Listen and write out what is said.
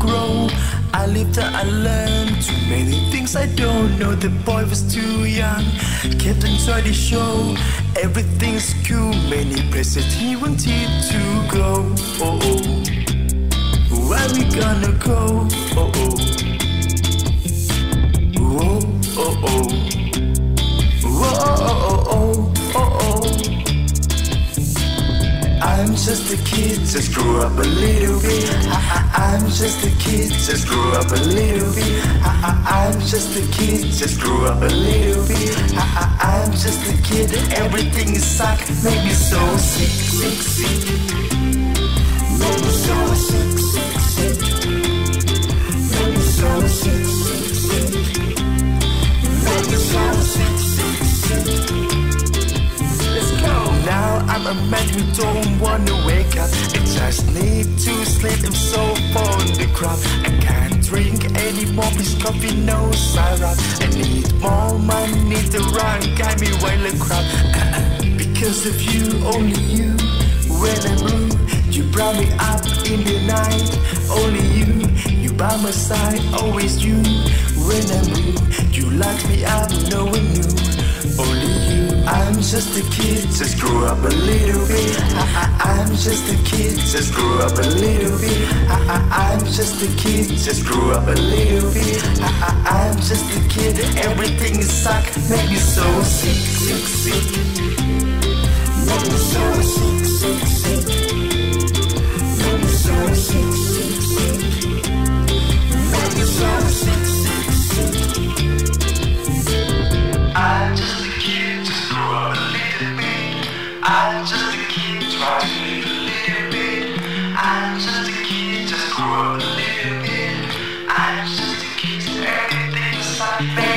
grow. I lived and I learned too many things I don't know. The boy was too young, kept enjoy the show. Everything's cool, many places he wanted to go. Oh oh, where we gonna go? Oh, oh I'm just a kid, just grew up a little bit. I, I'm just a kid, just grew up a little bit. I, I'm just a kid, just grew up a little bit. I, I'm just a kid, everything is suck, make me so sick, sick, sick. A man who don't wanna wake up. I just need to sleep. I'm so fond the crowd. I can't drink anymore. Please coffee, no syrup. I need more money to run. Guide me while the crowd. because of you, only you. When I'm blue, you brought me up in the night. Only you, you by my side, always you. When I'm blue, you locked just a kid, just grew up a little bit. I, I'm just a kid, just grew up a little bit. I, I'm just a kid, just grew up a little bit. I, I'm just a kid, everything is suck. Make me so sick, sick, sick. I'm just a kid trying to live a little bit. I'm just a kid, just grow up a little bit. I'm just a kid, everything's.